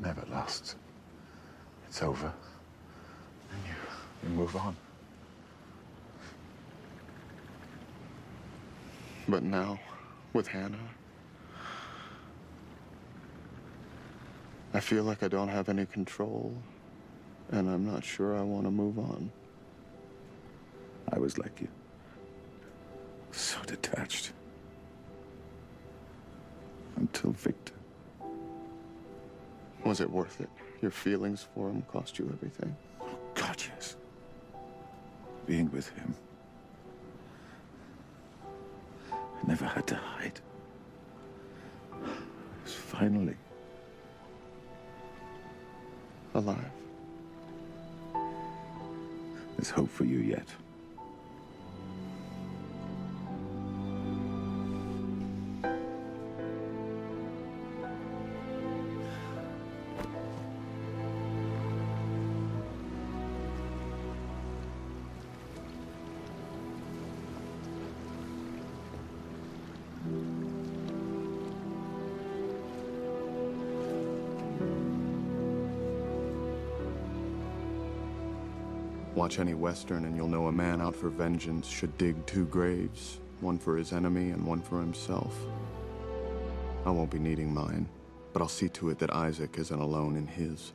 never lasts. It's over. And you, you move on. But now, with Hannah, I feel like I don't have any control, and I'm not sure I want to move on. I was like you. So detached. Until Victor. Was it worth it? Your feelings for him cost you everything. Oh, God, yes. Being with him. I never had to hide. I was finally alive. There's hope for you yet. Watch any Western and you'll know a man out for vengeance should dig two graves, one for his enemy and one for himself. I won't be needing mine, but I'll see to it that Isaac isn't alone in his.